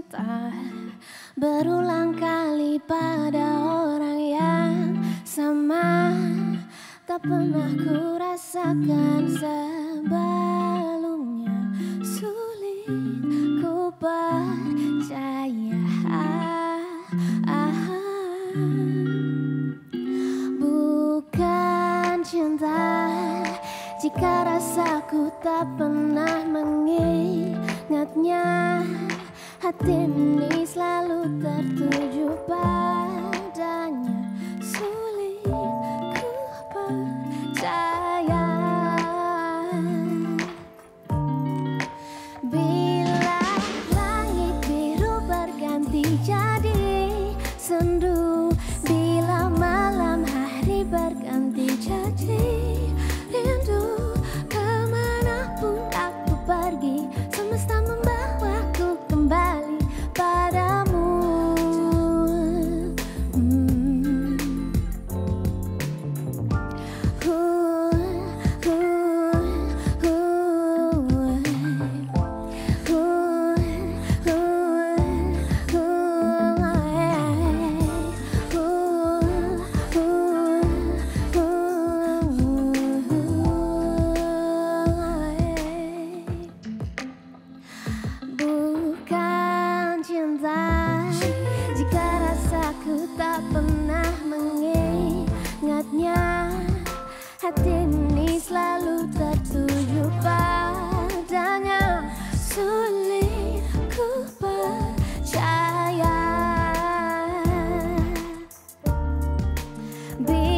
cinta Berulang kali pada orang yang sama Tak pernah ku rasakan sebelumnya. Sulit ku percaya ah, Bukan cinta. Jika rasaku tak pernah mengingatnya Hati selalu tertuju. Be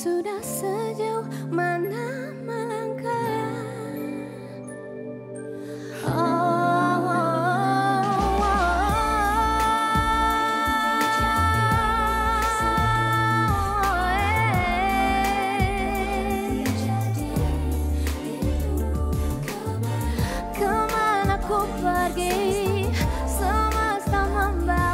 Sudah sejauh mana melangkah oh, oh, oh, oh eh. Ke mana ku pergi Semesta membawa